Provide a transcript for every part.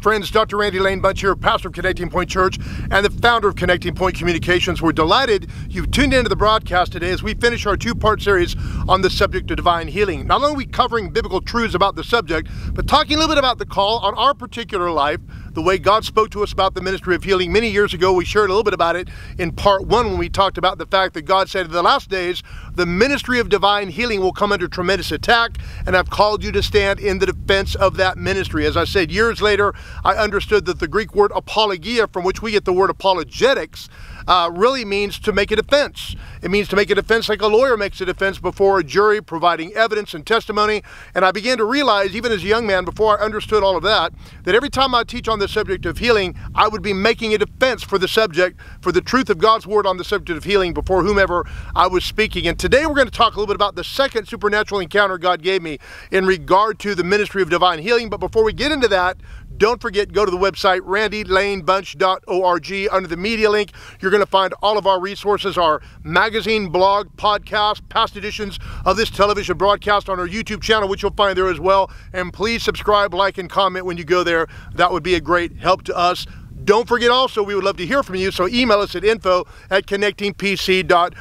Friends, Dr. Randy Lane Bunch here, pastor of Connecting Point Church and the founder of Connecting Point Communications. We're delighted you've tuned into the broadcast today as we finish our two-part series on the subject of divine healing. Not only are we covering biblical truths about the subject, but talking a little bit about the call on our particular life the way God spoke to us about the ministry of healing many years ago. We shared a little bit about it in part one when we talked about the fact that God said in the last days, the ministry of divine healing will come under tremendous attack, and I've called you to stand in the defense of that ministry. As I said years later, I understood that the Greek word apologia, from which we get the word apologetics, uh, really means to make a defense. It means to make a defense like a lawyer makes a defense before a jury, providing evidence and testimony. And I began to realize, even as a young man, before I understood all of that, that every time I teach on the subject of healing, I would be making a defense for the subject, for the truth of God's word on the subject of healing before whomever I was speaking. And today we're going to talk a little bit about the second supernatural encounter God gave me in regard to the ministry of divine healing. But before we get into that, don't forget, go to the website randylanebunch.org. Under the media link, you're going to find all of our resources, our magazine, blog, podcast, past editions of this television broadcast on our YouTube channel, which you'll find there as well. And please subscribe, like, and comment when you go there. That would be a great help to us. Don't forget also, we would love to hear from you, so email us at info at connectingpc.org.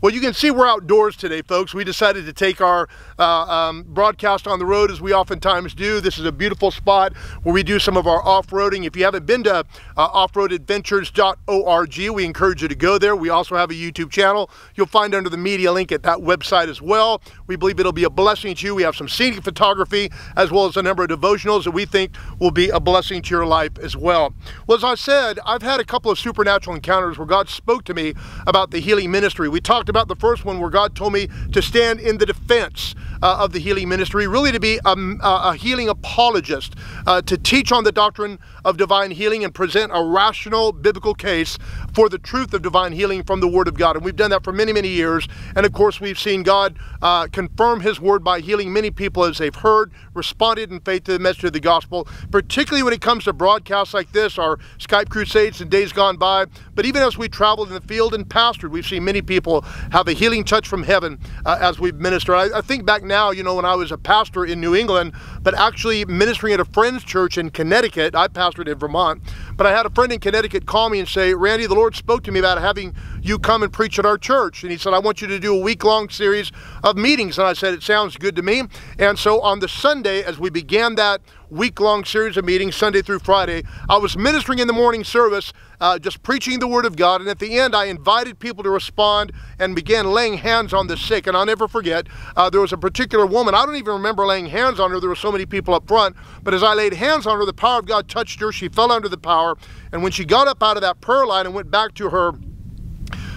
Well, you can see we're outdoors today, folks. We decided to take our uh, um, broadcast on the road as we oftentimes do. This is a beautiful spot where we do some of our off-roading. If you haven't been to uh, offroadadventures.org, we encourage you to go there. We also have a YouTube channel. You'll find under the media link at that website as well. We believe it'll be a blessing to you. We have some scenic photography as well as a number of devotionals that we think will be a blessing to your life as well. Well, as I said, I've had a couple of supernatural encounters where God spoke to me about the healing ministry. We talked about the first one where God told me to stand in the defense uh, of the healing ministry, really to be a, a healing apologist, uh, to teach on the doctrine of divine healing and present a rational biblical case for the truth of divine healing from the Word of God. And we've done that for many, many years. And of course, we've seen God uh, confirm His Word by healing many people as they've heard, responded in faith to the message of the gospel, particularly when it comes to broadcasts like this, our Skype crusades in days gone by. But even as we traveled in the field and pastored, we've seen many people have a healing touch from heaven uh, as we've ministered. I, I think back now, you know, when I was a pastor in New England, but actually ministering at a friend's church in Connecticut, I pastored in Vermont, but I had a friend in Connecticut call me and say, Randy, the Lord spoke to me about having you come and preach at our church. And he said, I want you to do a week long series of meetings. And I said, It sounds good to me. And so on the Sunday, as we began that week long series of meetings, Sunday through Friday, I was ministering in the morning service, uh, just preaching the Word of God. And at the end, I invited people to respond and began laying hands on the sick. And I'll never forget, uh, there was a particular woman, I don't even remember laying hands on her, there were so many people up front. But as I laid hands on her, the power of God touched her. She fell under the power. And when she got up out of that prayer line and went back to her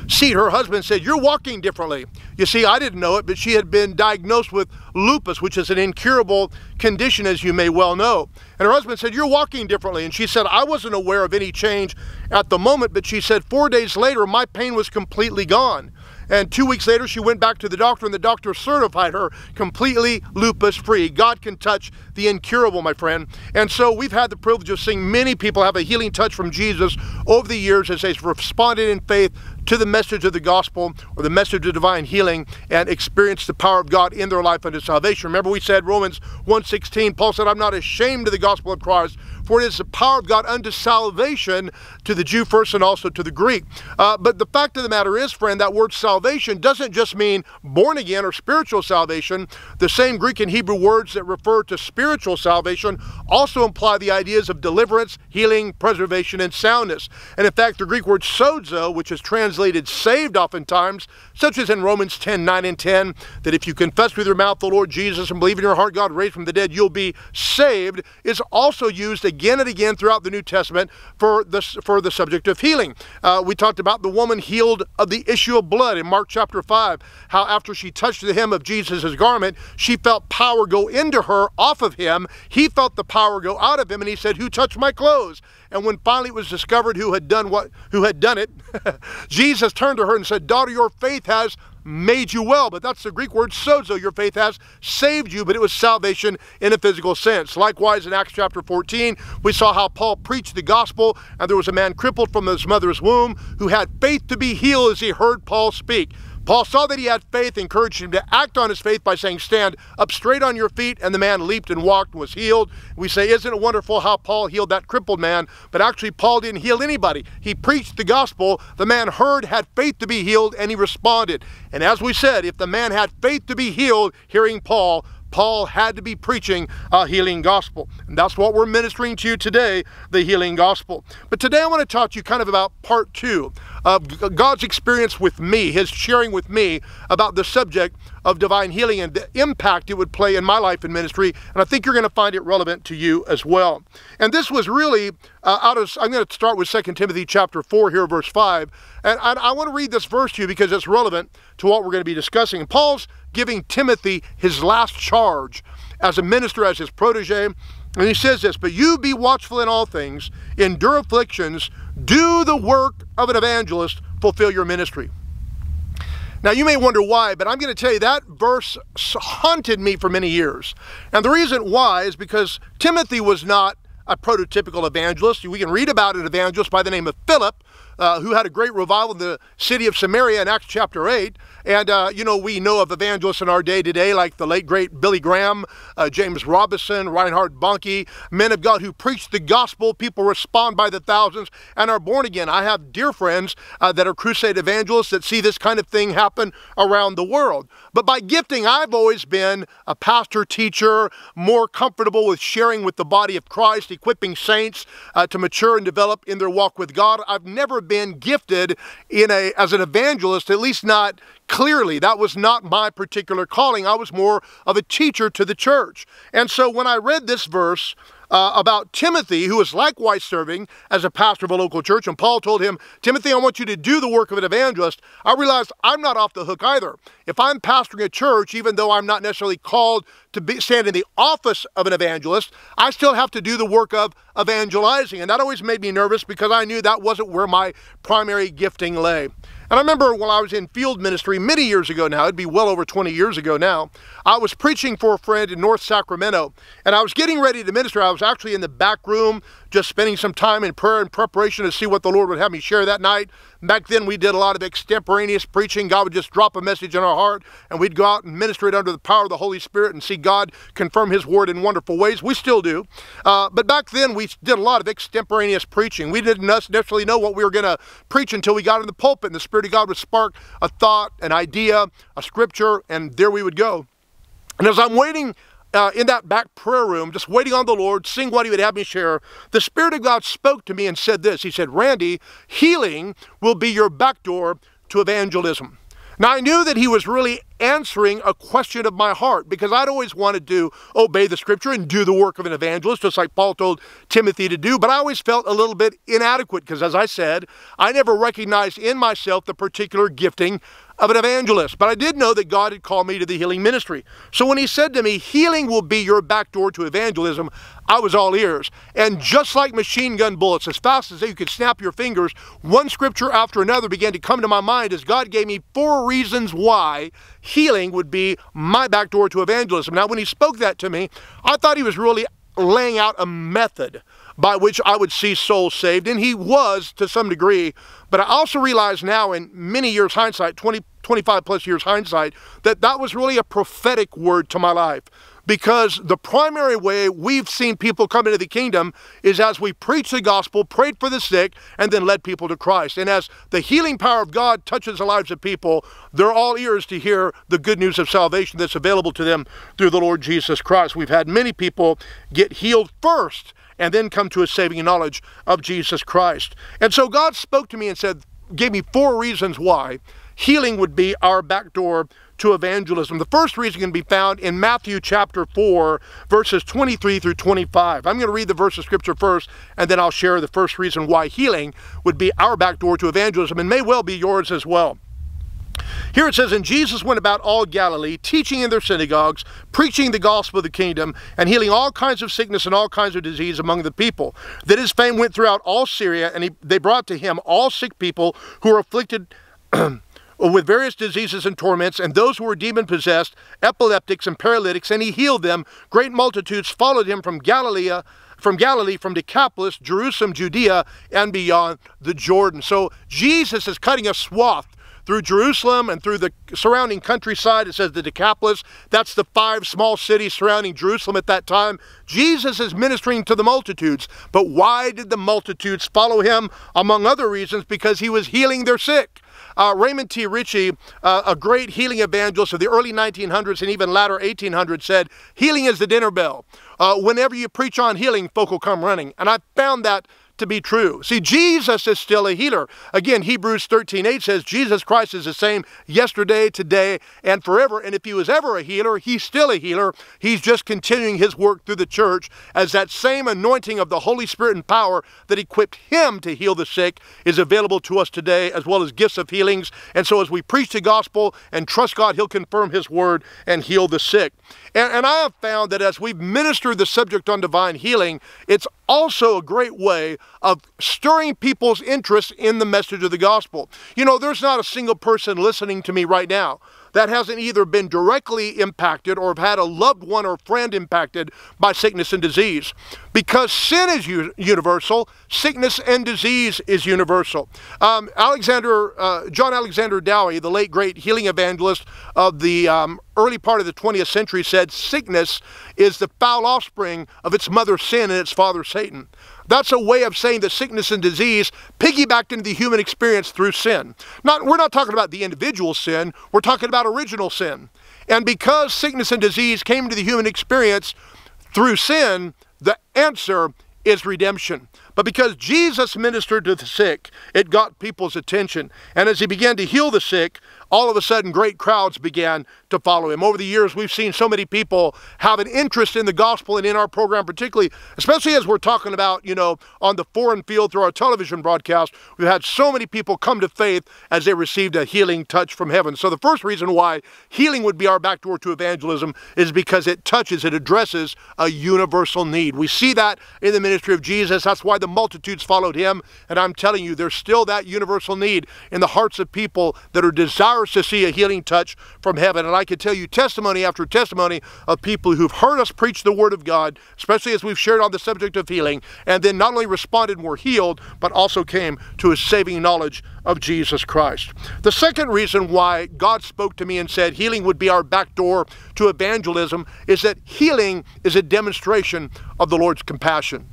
seat, her husband said, You're walking differently. You see, I didn't know it, but she had been diagnosed with lupus, which is an incurable condition, as you may well know. And her husband said, You're walking differently. And she said, I wasn't aware of any change at the moment, but she said, Four days later, my pain was completely gone. And two weeks later, she went back to the doctor, and the doctor certified her completely lupus free. God can touch the incurable, my friend. And so we've had the privilege of seeing many people have a healing touch from Jesus over the years as they've responded in faith to the message of the gospel or the message of divine healing and experience the power of God in their life unto salvation. Remember we said Romans 1.16, Paul said, I'm not ashamed of the gospel of Christ, for it is the power of God unto salvation to the Jew first and also to the Greek. Uh, but the fact of the matter is, friend, that word salvation doesn't just mean born again or spiritual salvation. The same Greek and Hebrew words that refer to spiritual salvation also imply the ideas of deliverance, healing, preservation, and soundness. And in fact, the Greek word sozo, which is translated saved oftentimes, such as in Romans 10, 9 and 10, that if you confess with your mouth the Lord Jesus and believe in your heart God raised from the dead, you'll be saved, is also used again and again throughout the New Testament for the, for the subject of healing. Uh, we talked about the woman healed of the issue of blood in Mark chapter 5, how after she touched the hem of Jesus' garment, she felt power go into her off of him. He felt the power go out of him, and he said, Who touched my clothes? And when finally it was discovered who had done what who had done it, Jesus turned to her and said, Daughter, your faith has made you well. But that's the Greek word sozo. Your faith has saved you, but it was salvation in a physical sense. Likewise, in Acts chapter 14, we saw how Paul preached the gospel, and there was a man crippled from his mother's womb who had faith to be healed as he heard Paul speak. Paul saw that he had faith, encouraged him to act on his faith by saying, Stand up straight on your feet. And the man leaped and walked and was healed. We say, Isn't it wonderful how Paul healed that crippled man? But actually, Paul didn't heal anybody. He preached the gospel. The man heard, had faith to be healed, and he responded. And as we said, if the man had faith to be healed, hearing Paul, Paul had to be preaching a healing gospel. And that's what we're ministering to you today, the healing gospel. But today I want to talk to you kind of about part two of God's experience with me, his sharing with me about the subject of divine healing and the impact it would play in my life and ministry. And I think you're going to find it relevant to you as well. And this was really uh, out of, I'm going to start with 2 Timothy chapter 4 here, verse 5. And I, I want to read this verse to you because it's relevant to what we're going to be discussing. Paul's giving Timothy his last charge as a minister, as his protege. And he says this, But you be watchful in all things, endure afflictions, do the work of an evangelist, fulfill your ministry. Now, you may wonder why, but I'm going to tell you that verse haunted me for many years. And the reason why is because Timothy was not a prototypical evangelist. We can read about an evangelist by the name of Philip, uh, who had a great revival in the city of Samaria in Acts chapter 8. And, uh, you know, we know of evangelists in our day today like the late, great Billy Graham, uh, James Robison, Reinhard Bonnke, men of God who preach the gospel. People respond by the thousands and are born again. I have dear friends uh, that are crusade evangelists that see this kind of thing happen around the world. But by gifting, I've always been a pastor, teacher, more comfortable with sharing with the body of Christ, equipping saints uh, to mature and develop in their walk with God. I've never been gifted in a as an evangelist, at least not clearly. That was not my particular calling. I was more of a teacher to the church. And so when I read this verse, uh, about Timothy, who was likewise serving as a pastor of a local church. And Paul told him, Timothy, I want you to do the work of an evangelist. I realized I'm not off the hook either. If I'm pastoring a church, even though I'm not necessarily called to be, stand in the office of an evangelist, I still have to do the work of evangelizing. And that always made me nervous because I knew that wasn't where my primary gifting lay. And I remember when I was in field ministry many years ago now, it'd be well over 20 years ago now, I was preaching for a friend in North Sacramento, and I was getting ready to minister. I was actually in the back room just spending some time in prayer and preparation to see what the Lord would have me share that night. Back then, we did a lot of extemporaneous preaching. God would just drop a message in our heart, and we'd go out and minister it under the power of the Holy Spirit and see God confirm His word in wonderful ways. We still do. Uh, but back then, we did a lot of extemporaneous preaching. We didn't necessarily know what we were going to preach until we got in the pulpit, and the Spirit of God would spark a thought, an idea, a scripture, and there we would go. And as I'm waiting uh, in that back prayer room, just waiting on the Lord, seeing what He would have me share, the Spirit of God spoke to me and said this. He said, Randy, healing will be your back door to evangelism. Now, I knew that he was really answering a question of my heart because I'd always wanted to obey the scripture and do the work of an evangelist, just like Paul told Timothy to do. But I always felt a little bit inadequate because, as I said, I never recognized in myself the particular gifting of an evangelist, but I did know that God had called me to the healing ministry. So when he said to me, healing will be your back door to evangelism, I was all ears. And just like machine gun bullets, as fast as you could snap your fingers, one scripture after another began to come to my mind as God gave me four reasons why healing would be my back door to evangelism. Now, when he spoke that to me, I thought he was really laying out a method by which I would see souls saved. And he was to some degree. But I also realize now, in many years hindsight, 20, 25 plus years hindsight, that that was really a prophetic word to my life. Because the primary way we've seen people come into the kingdom is as we preach the gospel, prayed for the sick, and then led people to Christ. And as the healing power of God touches the lives of people, they're all ears to hear the good news of salvation that's available to them through the Lord Jesus Christ. We've had many people get healed first and then come to a saving knowledge of Jesus Christ. And so God spoke to me and said, gave me four reasons why healing would be our back door to evangelism. The first reason can be found in Matthew chapter 4, verses 23 through 25. I'm going to read the verse of scripture first, and then I'll share the first reason why healing would be our back door to evangelism and may well be yours as well. Here it says, And Jesus went about all Galilee, teaching in their synagogues, preaching the gospel of the kingdom, and healing all kinds of sickness and all kinds of disease among the people. That his fame went throughout all Syria, and he, they brought to him all sick people who were afflicted with various diseases and torments, and those who were demon possessed, epileptics, and paralytics, and he healed them. Great multitudes followed him from Galilee from Galilee, from Decapolis, Jerusalem, Judea, and beyond the Jordan. So Jesus is cutting a swath through Jerusalem and through the surrounding countryside. It says the Decapolis. That's the five small cities surrounding Jerusalem at that time. Jesus is ministering to the multitudes. But why did the multitudes follow him? Among other reasons, because he was healing their sick. Uh, Raymond T. Richey, uh, a great healing evangelist of the early 1900s and even latter 1800s, said, Healing is the dinner bell. Uh, whenever you preach on healing, folk will come running. And I found that to be true. See, Jesus is still a healer. Again, Hebrews 13 8 says Jesus Christ is the same yesterday, today, and forever. And if he was ever a healer, he's still a healer. He's just continuing his work through the church as that same anointing of the Holy Spirit and power that equipped him to heal the sick is available to us today, as well as gifts of healings. And so, as we preach the gospel and trust God, he'll confirm his word and heal the sick. And, and I have found that as we've ministered the subject on divine healing, it's also a great way of stirring people's interest in the message of the gospel. You know, there's not a single person listening to me right now that hasn't either been directly impacted or have had a loved one or friend impacted by sickness and disease. Because sin is universal, sickness and disease is universal. Um, Alexander, uh, John Alexander Dowie, the late great healing evangelist of the um, early part of the 20th century, said sickness is the foul offspring of its mother sin and its father Satan. That's a way of saying that sickness and disease piggybacked into the human experience through sin. Not, we're not talking about the individual sin, we're talking about original sin. And because sickness and disease came to the human experience through sin, answer is redemption. But because Jesus ministered to the sick, it got people's attention. And as he began to heal the sick, all of a sudden great crowds began to follow him. Over the years, we've seen so many people have an interest in the gospel and in our program, particularly, especially as we're talking about, you know, on the foreign field through our television broadcast. We've had so many people come to faith as they received a healing touch from heaven. So the first reason why healing would be our backdoor to evangelism is because it touches, it addresses a universal need. We see that in the ministry of Jesus. That's why the multitudes followed him. And I'm telling you, there's still that universal need in the hearts of people that are desirous to see a healing touch from heaven. And I can tell you testimony after testimony of people who've heard us preach the Word of God, especially as we've shared on the subject of healing, and then not only responded and were healed, but also came to a saving knowledge of Jesus Christ. The second reason why God spoke to me and said healing would be our back door to evangelism is that healing is a demonstration of the Lord's compassion.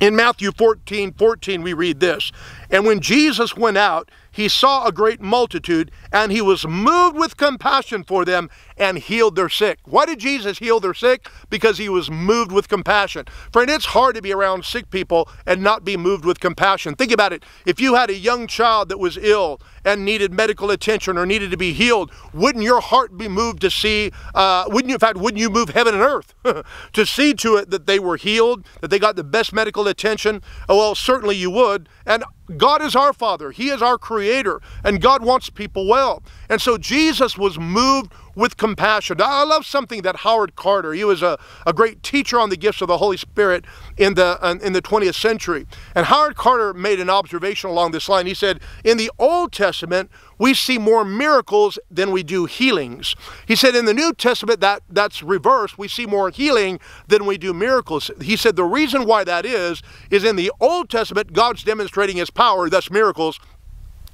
In Matthew 14 14, we read this And when Jesus went out, he saw a great multitude, and he was moved with compassion for them and healed their sick. Why did Jesus heal their sick? Because he was moved with compassion. Friend, it's hard to be around sick people and not be moved with compassion. Think about it. If you had a young child that was ill and needed medical attention or needed to be healed, wouldn't your heart be moved to see, uh, wouldn't you, in fact, wouldn't you move heaven and earth to see to it that they were healed, that they got the best medical attention? Oh, well, certainly you would. And God is our Father. He is our Creator, and God wants people well. And so Jesus was moved with compassion. I love something that Howard Carter, he was a, a great teacher on the gifts of the Holy Spirit in the, in the 20th century. And Howard Carter made an observation along this line. He said, In the Old Testament, we see more miracles than we do healings. He said in the New Testament that that's reversed. We see more healing than we do miracles. He said the reason why that is is in the Old Testament God's demonstrating his power, thus miracles.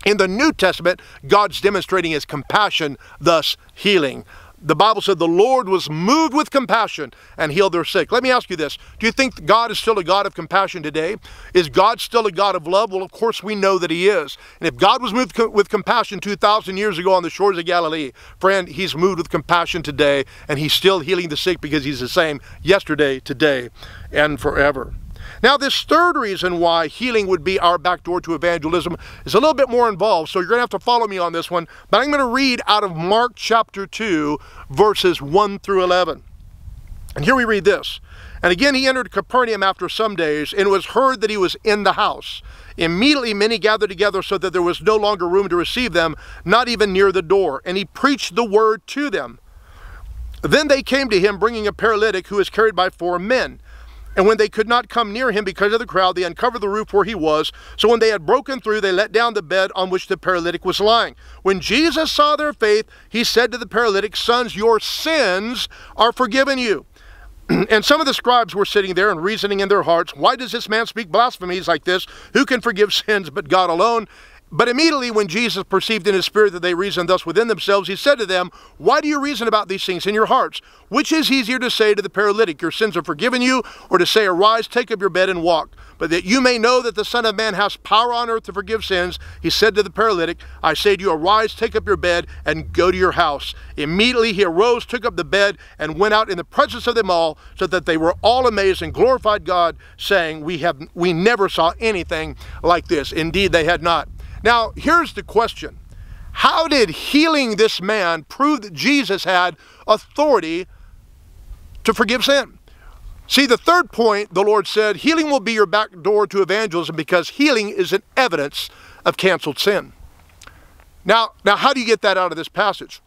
In the New Testament, God's demonstrating his compassion, thus healing. The Bible said the Lord was moved with compassion and healed their sick. Let me ask you this. Do you think God is still a God of compassion today? Is God still a God of love? Well, of course we know that he is. And if God was moved with compassion 2,000 years ago on the shores of Galilee, friend, he's moved with compassion today and he's still healing the sick because he's the same yesterday, today, and forever. Now, this third reason why healing would be our backdoor to evangelism is a little bit more involved, so you're going to have to follow me on this one. But I'm going to read out of Mark chapter 2, verses 1 through 11. And here we read this. And again he entered Capernaum after some days, and it was heard that he was in the house. Immediately many gathered together so that there was no longer room to receive them, not even near the door. And he preached the word to them. Then they came to him, bringing a paralytic who was carried by four men. And when they could not come near him because of the crowd, they uncovered the roof where he was. So when they had broken through, they let down the bed on which the paralytic was lying. When Jesus saw their faith, he said to the paralytic, Sons, your sins are forgiven you. and some of the scribes were sitting there and reasoning in their hearts, Why does this man speak blasphemies like this? Who can forgive sins but God alone? But immediately when Jesus perceived in his spirit that they reasoned thus within themselves, he said to them, Why do you reason about these things in your hearts? Which is easier to say to the paralytic, Your sins are forgiven you, or to say, Arise, take up your bed and walk? But that you may know that the Son of Man has power on earth to forgive sins, he said to the paralytic, I say to you, Arise, take up your bed, and go to your house. Immediately he arose, took up the bed, and went out in the presence of them all, so that they were all amazed and glorified God, saying, We have we never saw anything like this. Indeed, they had not. Now, here's the question How did healing this man prove that Jesus had authority to forgive sin? See, the third point, the Lord said, healing will be your back door to evangelism because healing is an evidence of canceled sin. Now, now how do you get that out of this passage?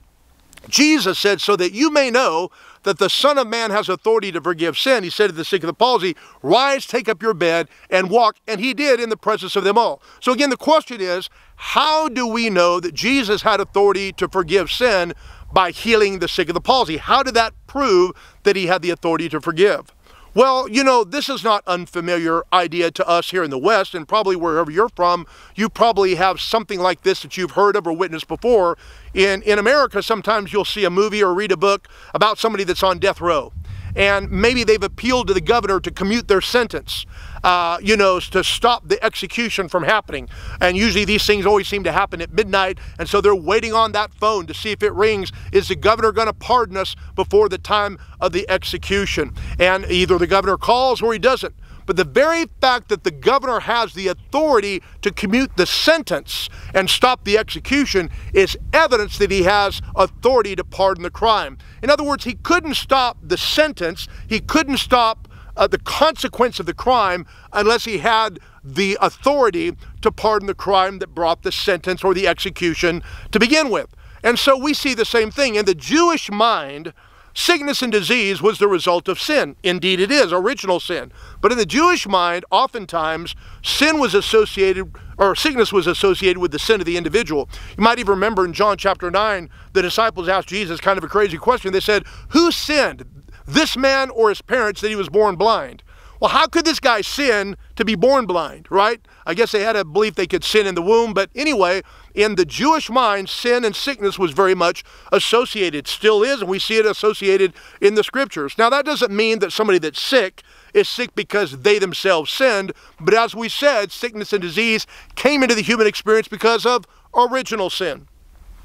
Jesus said, so that you may know that the Son of Man has authority to forgive sin. He said to the sick of the palsy, Rise, take up your bed, and walk. And he did in the presence of them all. So again, the question is, how do we know that Jesus had authority to forgive sin by healing the sick of the palsy? How did that prove that he had the authority to forgive? Well, you know, this is not unfamiliar idea to us here in the West, and probably wherever you're from, you probably have something like this that you've heard of or witnessed before. In, in America, sometimes you'll see a movie or read a book about somebody that's on death row and maybe they've appealed to the governor to commute their sentence, uh, you know, to stop the execution from happening. And usually these things always seem to happen at midnight, and so they're waiting on that phone to see if it rings. Is the governor going to pardon us before the time of the execution? And either the governor calls or he doesn't. But the very fact that the governor has the authority to commute the sentence and stop the execution is evidence that he has authority to pardon the crime. In other words, he couldn't stop the sentence, he couldn't stop uh, the consequence of the crime unless he had the authority to pardon the crime that brought the sentence or the execution to begin with. And so we see the same thing. In the Jewish mind, Sickness and disease was the result of sin. Indeed, it is original sin. But in the Jewish mind, oftentimes sin was associated, or sickness was associated with the sin of the individual. You might even remember in John chapter 9, the disciples asked Jesus kind of a crazy question. They said, Who sinned, this man or his parents, that he was born blind? Well, how could this guy sin to be born blind, right? I guess they had a belief they could sin in the womb, but anyway, in the Jewish mind, sin and sickness was very much associated, still is, and we see it associated in the scriptures. Now, that doesn't mean that somebody that's sick is sick because they themselves sinned, but as we said, sickness and disease came into the human experience because of original sin.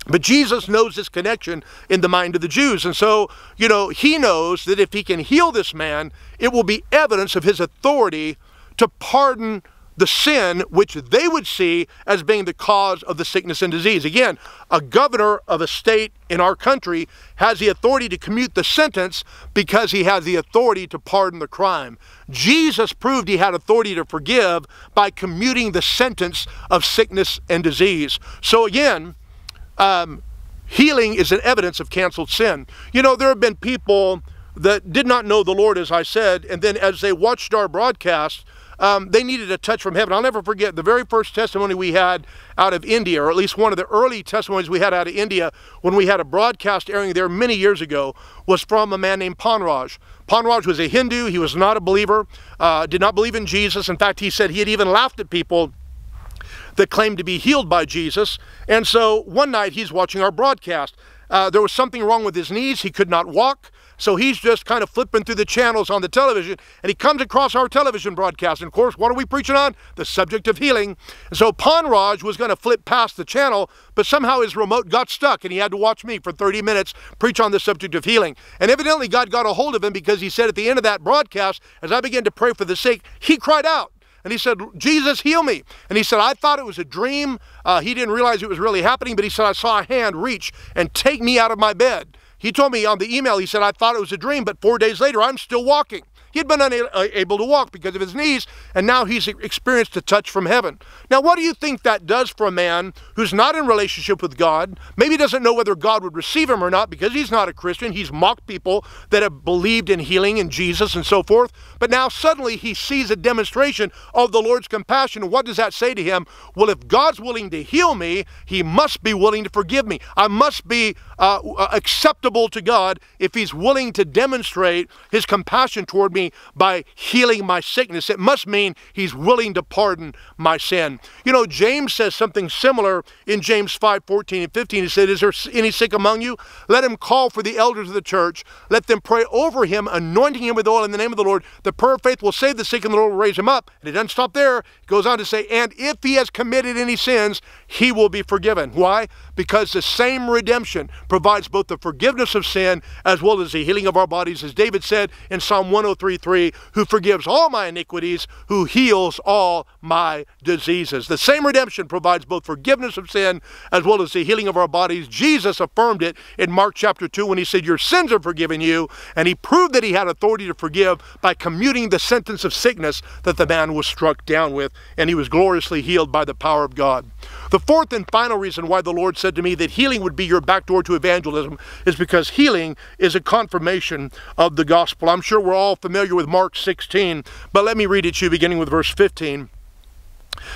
But Jesus knows this connection in the mind of the Jews. And so, you know, he knows that if he can heal this man, it will be evidence of his authority to pardon the sin which they would see as being the cause of the sickness and disease. Again, a governor of a state in our country has the authority to commute the sentence because he has the authority to pardon the crime. Jesus proved he had authority to forgive by commuting the sentence of sickness and disease. So again, um, healing is an evidence of canceled sin. You know, there have been people that did not know the Lord, as I said, and then as they watched our broadcast, um, they needed a touch from heaven. I'll never forget the very first testimony we had out of India, or at least one of the early testimonies we had out of India when we had a broadcast airing there many years ago, was from a man named Panraj. Panraj was a Hindu. He was not a believer, uh, did not believe in Jesus. In fact, he said he had even laughed at people that claimed to be healed by Jesus. And so one night he's watching our broadcast. Uh, there was something wrong with his knees. He could not walk. So he's just kind of flipping through the channels on the television and he comes across our television broadcast. And of course, what are we preaching on? The subject of healing. And so Panraj was going to flip past the channel, but somehow his remote got stuck and he had to watch me for 30 minutes preach on the subject of healing. And evidently, God got a hold of him because he said at the end of that broadcast, as I began to pray for the sick, he cried out. And he said, Jesus, heal me. And he said, I thought it was a dream. Uh, he didn't realize it was really happening, but he said, I saw a hand reach and take me out of my bed. He told me on the email, he said, I thought it was a dream, but four days later, I'm still walking. He had been unable uh, to walk because of his knees, and now he's experienced a touch from heaven. Now, what do you think that does for a man who's not in relationship with God, maybe doesn't know whether God would receive him or not because he's not a Christian? He's mocked people that have believed in healing in Jesus and so forth. But now suddenly he sees a demonstration of the Lord's compassion. What does that say to him? Well, if God's willing to heal me, he must be willing to forgive me. I must be uh, uh acceptable to God if he's willing to demonstrate his compassion toward me me by healing my sickness. It must mean he's willing to pardon my sin. You know, James says something similar in James 5 14 and 15. He said, Is there any sick among you? Let him call for the elders of the church. Let them pray over him, anointing him with oil in the name of the Lord. The prayer of faith will save the sick, and the Lord will raise him up. And it doesn't stop there. It goes on to say, And if he has committed any sins, he will be forgiven. Why? Because the same redemption provides both the forgiveness of sin as well as the healing of our bodies, as David said in Psalm 103:3, who forgives all my iniquities, who heals all my diseases. The same redemption provides both forgiveness of sin as well as the healing of our bodies. Jesus affirmed it in Mark chapter 2 when he said, Your sins are forgiven you, and he proved that he had authority to forgive by commuting the sentence of sickness that the man was struck down with, and he was gloriously healed by the power of God. The fourth and final reason why the Lord said to me that healing would be your backdoor to evangelism is because healing is a confirmation of the gospel. I'm sure we're all familiar with Mark 16, but let me read it to you beginning with verse 15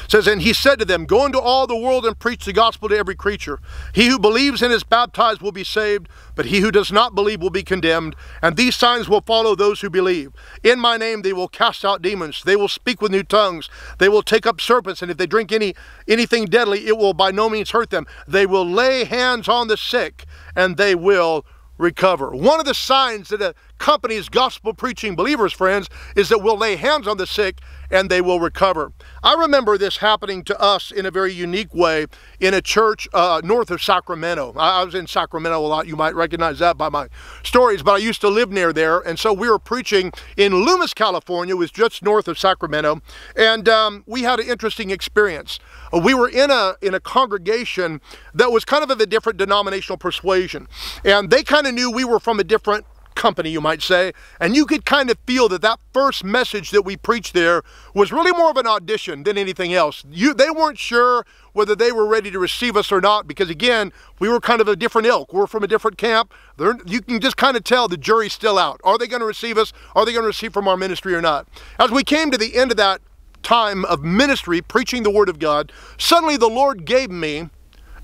says, And he said to them, Go into all the world and preach the gospel to every creature. He who believes and is baptized will be saved, but he who does not believe will be condemned. And these signs will follow those who believe. In my name they will cast out demons. They will speak with new tongues. They will take up serpents, and if they drink any anything deadly, it will by no means hurt them. They will lay hands on the sick, and they will recover. One of the signs that accompanies gospel preaching believers, friends, is that we'll lay hands on the sick and they will recover. I remember this happening to us in a very unique way in a church uh, north of Sacramento. I, was in Sacramento a lot. You might recognize that by my stories, but I used to live near there. And so we were preaching in Loomis, California, was just north of Sacramento. And um, we had an interesting experience. Uh, we were in a, in a congregation that was kind of of a different denominational persuasion. And they kind of knew we were from a different company, you might say. And you could kind of feel that that first message that we preached there was really more of an audition than anything else. You, they weren't sure whether they were ready to receive us or not because, again, we were kind of a different ilk. We're from a different camp. They're, you can just kind of tell the jury's still out. Are they going to receive us? Are they going to receive from our ministry or not? As we came to the end of that time of ministry, preaching the Word of God, suddenly the Lord gave me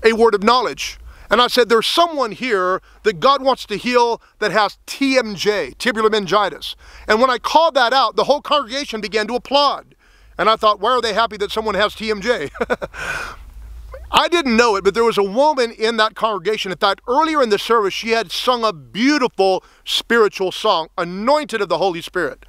a word of knowledge. And I said, there's someone here that God wants to heal that has TMJ, tubular meningitis. And when I called that out, the whole congregation began to applaud. And I thought, why are they happy that someone has TMJ? I didn't know it, but there was a woman in that congregation. In fact, earlier in the service, she had sung a beautiful spiritual song, Anointed of the Holy Spirit.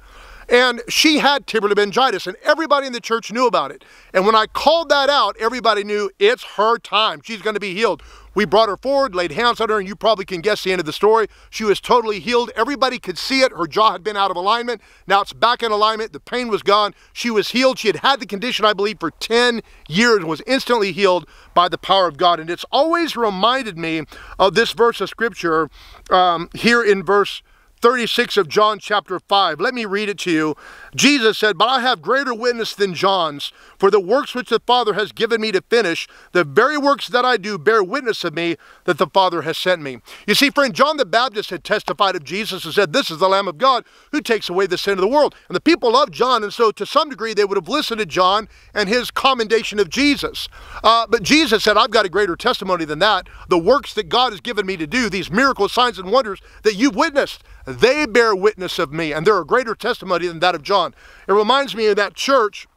And she had tubular meningitis, and everybody in the church knew about it. And when I called that out, everybody knew it's her time. She's going to be healed. We brought her forward, laid hands on her, and you probably can guess the end of the story. She was totally healed. Everybody could see it. Her jaw had been out of alignment. Now it's back in alignment. The pain was gone. She was healed. She had had the condition, I believe, for 10 years and was instantly healed by the power of God. And it's always reminded me of this verse of scripture um, here in verse 36 of John chapter 5. Let me read it to you. Jesus said, But I have greater witness than John's, for the works which the Father has given me to finish, the very works that I do bear witness of me that the Father has sent me. You see, friend, John the Baptist had testified of Jesus and said, This is the Lamb of God who takes away the sin of the world. And the people loved John, and so to some degree they would have listened to John and his commendation of Jesus. Uh, but Jesus said, I've got a greater testimony than that. The works that God has given me to do, these miracles, signs, and wonders that you've witnessed, they bear witness of me, and they're a greater testimony than that of John. It reminds me of that church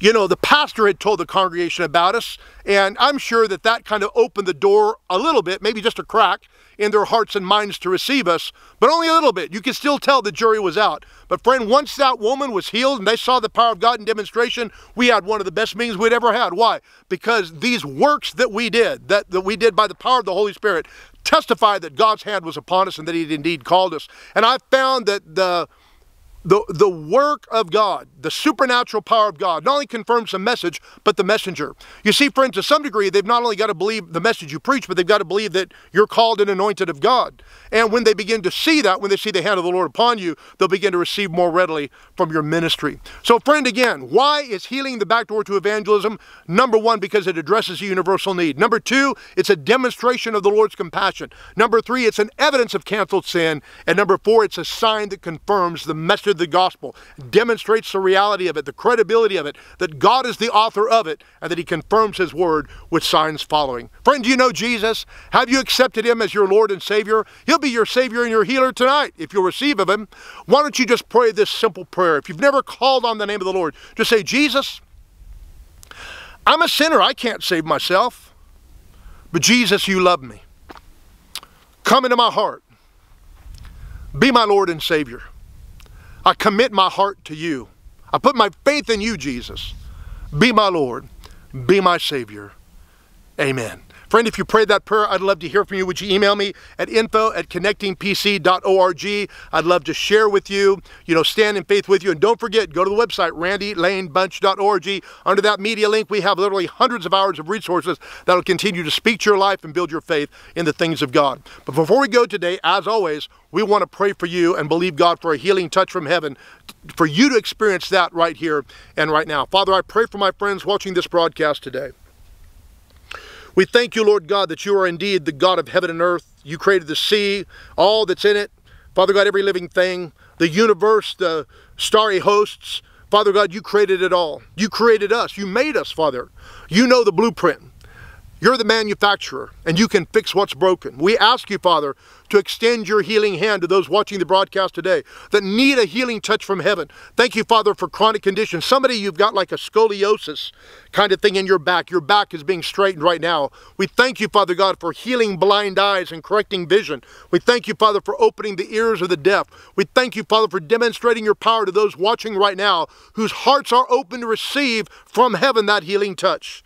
you know, the pastor had told the congregation about us, and I'm sure that that kind of opened the door a little bit, maybe just a crack, in their hearts and minds to receive us, but only a little bit. You can still tell the jury was out. But friend, once that woman was healed and they saw the power of God in demonstration, we had one of the best meetings we'd ever had. Why? Because these works that we did, that, that we did by the power of the Holy Spirit, testified that God's hand was upon us and that He indeed called us. And I found that the the, the work of God, the supernatural power of God, not only confirms the message, but the messenger. You see, friends, to some degree, they've not only got to believe the message you preach, but they've got to believe that you're called and anointed of God. And when they begin to see that, when they see the hand of the Lord upon you, they'll begin to receive more readily from your ministry. So, friend, again, why is healing the back door to evangelism? Number one, because it addresses a universal need. Number two, it's a demonstration of the Lord's compassion. Number three, it's an evidence of canceled sin. And number four, it's a sign that confirms the message the gospel, demonstrates the reality of it, the credibility of it, that God is the author of it, and that he confirms his word with signs following. Friend, do you know Jesus? Have you accepted him as your Lord and Savior? He'll be your Savior and your healer tonight if you'll receive of him. Why don't you just pray this simple prayer? If you've never called on the name of the Lord, just say, Jesus, I'm a sinner. I can't save myself. But Jesus, you love me. Come into my heart. Be my Lord and Savior. I commit my heart to you. I put my faith in you, Jesus. Be my Lord. Be my Savior. Amen. Friend, if you prayed that prayer, I'd love to hear from you. Would you email me at info at connectingpc.org? I'd love to share with you, you know, stand in faith with you. And don't forget, go to the website, randylanebunch.org. Under that media link, we have literally hundreds of hours of resources that'll continue to speak to your life and build your faith in the things of God. But before we go today, as always, we want to pray for you and believe God for a healing touch from heaven for you to experience that right here and right now. Father, I pray for my friends watching this broadcast today. We thank you, Lord God, that you are indeed the God of heaven and earth. You created the sea, all that's in it. Father God, every living thing, the universe, the starry hosts. Father God, you created it all. You created us. You made us, Father. You know the blueprint. You're the manufacturer, and you can fix what's broken. We ask you, Father, to extend your healing hand to those watching the broadcast today that need a healing touch from heaven. Thank you, Father, for chronic conditions. Somebody you've got like a scoliosis kind of thing in your back. Your back is being straightened right now. We thank you, Father God, for healing blind eyes and correcting vision. We thank you, Father, for opening the ears of the deaf. We thank you, Father, for demonstrating your power to those watching right now whose hearts are open to receive from heaven that healing touch.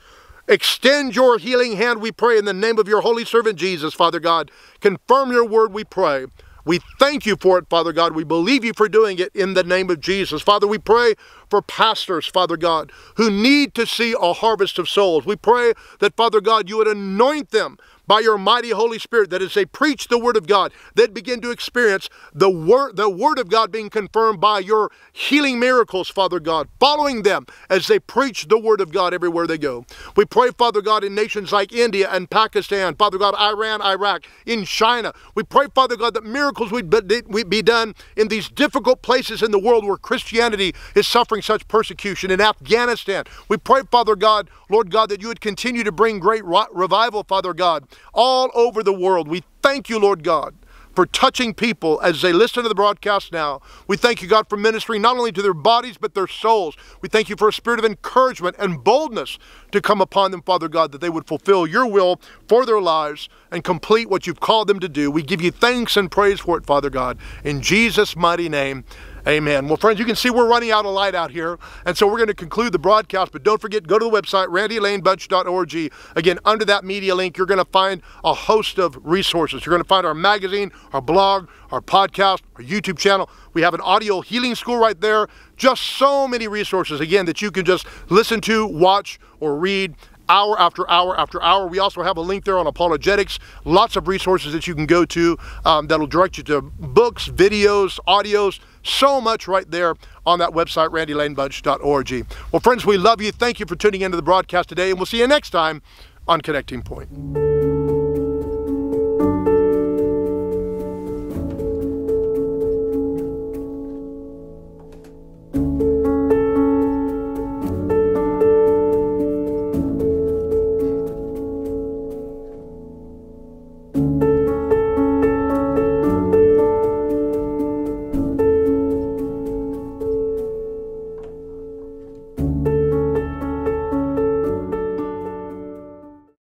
Extend your healing hand, we pray, in the name of your holy servant Jesus, Father God. Confirm your word, we pray. We thank you for it, Father God. We believe you for doing it in the name of Jesus. Father, we pray for pastors, Father God, who need to see a harvest of souls. We pray that, Father God, you would anoint them by your mighty Holy Spirit, that as they preach the Word of God, they'd begin to experience the Word, the Word of God being confirmed by your healing miracles, Father God, following them as they preach the Word of God everywhere they go. We pray, Father God, in nations like India and Pakistan, Father God, Iran, Iraq, in China. We pray, Father God, that miracles would be done in these difficult places in the world where Christianity is suffering such persecution. In Afghanistan, we pray, Father God, Lord God, that you would continue to bring great revival, Father God, all over the world. We thank you, Lord God, for touching people as they listen to the broadcast now. We thank you, God, for ministering not only to their bodies, but their souls. We thank you for a spirit of encouragement and boldness to come upon them, Father God, that they would fulfill your will for their lives and complete what you've called them to do. We give you thanks and praise for it, Father God. In Jesus' mighty name, Amen. Well, friends, you can see we're running out of light out here, and so we're going to conclude the broadcast, but don't forget, go to the website, randylanebunch.org. Again, under that media link, you're going to find a host of resources. You're going to find our magazine, our blog, our podcast, our YouTube channel. We have an audio healing school right there. Just so many resources, again, that you can just listen to, watch, or read hour after hour after hour. We also have a link there on apologetics. Lots of resources that you can go to um, that'll direct you to books, videos, audios, so much right there on that website, randylanebunch.org. Well, friends, we love you. Thank you for tuning into the broadcast today, and we'll see you next time on Connecting Point.